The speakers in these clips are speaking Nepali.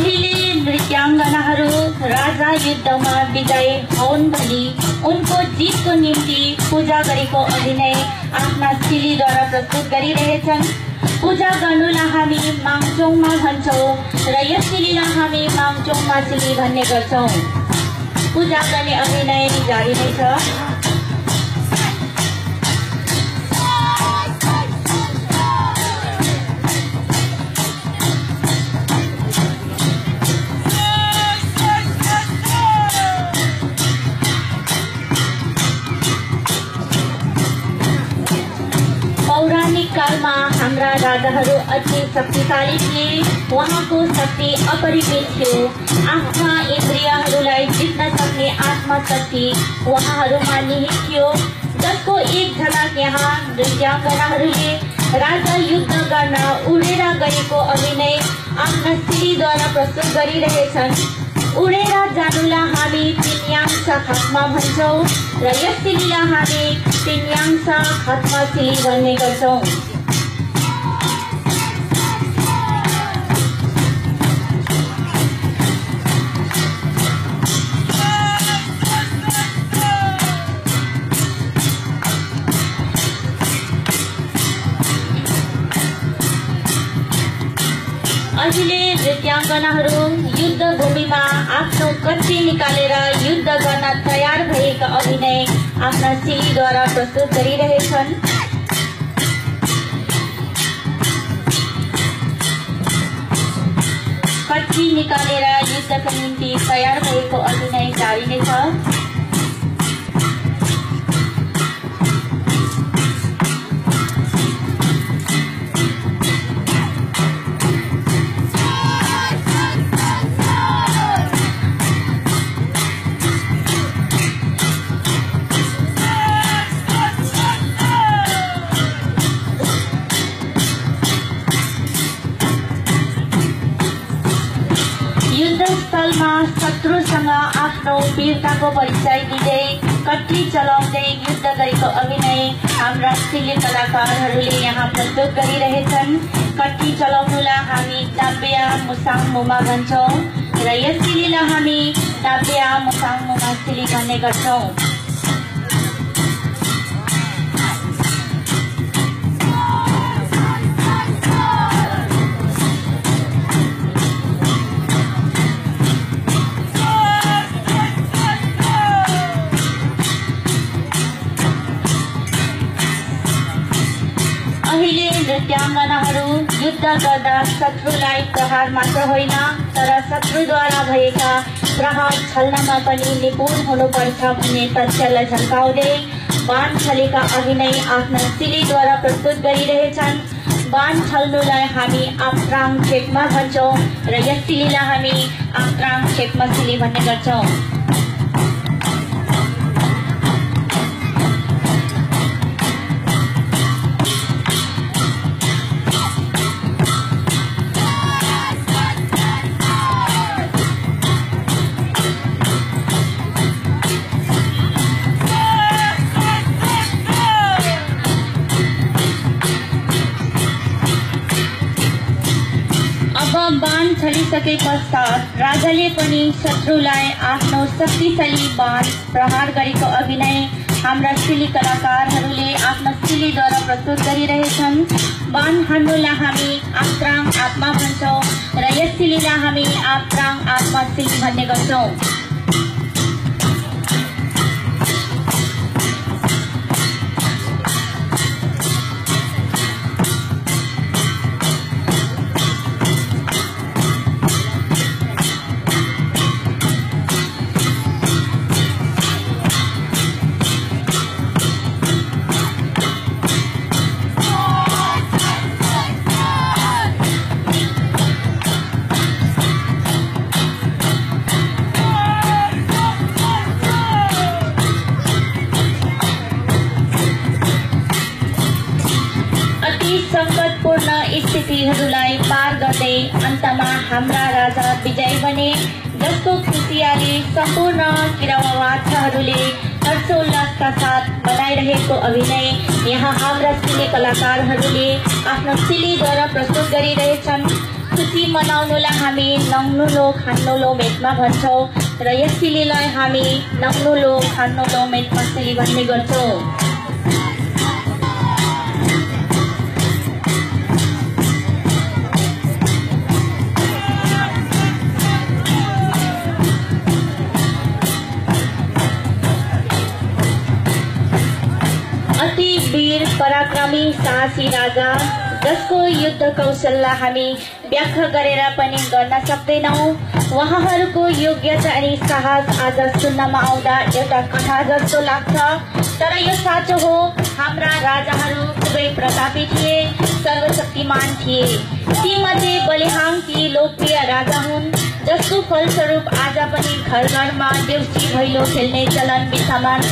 अहिले नृत्याङ्गनाहरू राजा युद्धमा विजय हौन् भनी उनको जितको निम्ति पूजा गरेको अभिनय आफ्ना सिलीद्वारा प्रस्तुत गरिरहेछन्। पूजा गर्नुलाई हामी माङचोङमा भन्छौँ र यस सिलीलाई हामी माङचोङमा सिली भन्ने गर्छौँ। पूजा गर्ने अभिनय जारी नै छ। अति शक्तिशाली थिए उहाँको शक्ति अपरिमित थियो आफ्ना इन्द्रियहरूलाई जित्न सक्ने आत्मशक्ति उहाँहरूमा निहित थियो जसको एक झलक यहाँ नृत्याङ्गनाहरूले राजा युद्ध गर्न उडेर गएको अभिनय आफ्ना सिलीद्वारा प्रस्तुत गरिरहेछन् उडेर जानुलाई हामी तिन्याङ्स हातमा भन्छौँ, र यस सिलीलाई हातमा सिली भन्ने गर्छौँ। अहिले नृत्याङ्गनाहरू युद्ध भूमिमा आफ्नो कच्ची निकालेर युद्ध गर्न तयार भएका अभिनय आफ्ना सिलीद्वारा प्रस्तुत गरिरहेछन्। कच्ची निकालेर युद्धका निम्ति तयार भएको अभिनय जारी नै छ। युद्धस्थलमा शत्रुसँग आफ्नो वीरताको परिचय दिँदै कट्टी चलाउँदै युद्ध गरेको अभिनय हाम्रा सिली कलाकारहरूले यहाँ प्रस्तुत गरिरहेछन्। कट्टी चलाउनुलाई हामी ताप्या मुसाङ मुमा भन्छौँ र यस सिलीलाई हामी ताप्या मुसाङ मुमा सिली भन्ने गर्छौँ। अहिले नृत्याङ्गनाहरू युद्ध गर्दा शत्रुलाई प्रहार मात्र होइन तर शत्रुद्वारा भएका प्रहार छल्नमा पनि निपुण हुनुपर्छ भन्ने तथ्यलाई झल्काउँदै बाण छलेका अभिनय आफ्ना सिलीद्वारा प्रस्तुत गरिरहेछन्। बाण छल्नुलाई हामी आप्राङ छेकमा भन्छौँ र यस सिलीलाई हामी आप्राङ छेकमा सिली भन्ने गर्छौँ। बाण छलिसके पश्चात राजाले पनि शत्रुलाई आफ्नो शक्तिशाली बाण प्रहार गरेको अभिनय हाम्रा सिली कलाकारहरूले आफ्ना सिलीद्वारा प्रस्तुत गरिरहेछन्। बाण हान्नुलाई हामी आप्राङ आत्मा भन्छौँ र यस सिलीलाई हामी आप्राङ आत्मा सिली भन्ने गर्छौँ। अति सङ्कटपूर्ण स्थितिहरूलाई पार गर्दै अन्तमा हाम्रा राजा विजय बने जसको खुसियाली सम्पूर्ण किरावावाचहरूले हर्षोल्लासका साथ बनाइरहेको अभिनय यहाँ हाम्रा सिले कलाकारहरूले आफ्नो सिलीद्वारा प्रस्तुत गरिरहेछन्। खुसी मनाउनुलाई हामी नङ्नुलो खान्नुलो मेटमा भन्छौँ र यस सिलीलाई हामी नङ्नुलो खान्नुलो मेटमा सिली भन्ने गर्छौँ। वीर पराक्रमी साहसी राजा, जसको युद्ध कौशललाई हामी व्याख्या गरेर पनि गर्न उहाँहरूको योग्यता अनि साहस आज सुन्नमा आउँदा एउटा कथा जस्तो लाग्छ। तर यो साँचो हो, हाम्रा राजाहरू खुबै प्रतापी थिए, सर्वशक्तिमान थिए। तीमध्ये बलिहाङ ती लोकप्रिय राजा हुन्, जसको फलस्वरूप आज पनि घर घरमा देउसी भैलो खेल्ने चलन विद्यमान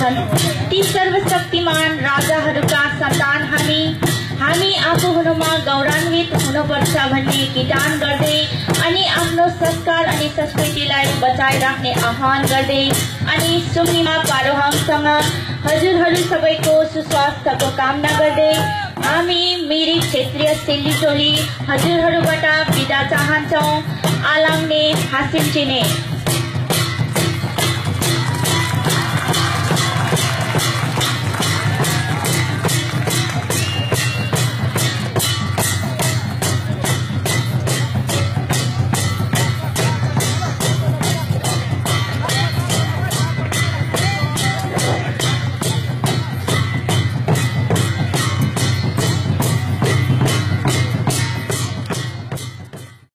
ती सर्वशक्तिमान हामी हामी आफू हुनुमा गौरवान्वित हुनुपर्छ भन्ने किटान गर्दै अनि आफ्नो संस्कार अनि संस्कृतिलाई बचाइराख्ने आह्वान गर्दै अनि सुम्निमा पारोहाङसँग हजुरहरू सबैको सुस्वास्थ्यको कामना गर्दै हामी मिरी क्षेत्रीय सेली टोली हजुरहरूबाट बिदा चाहन्छौँ। आलाङ्ने हासिल चिने।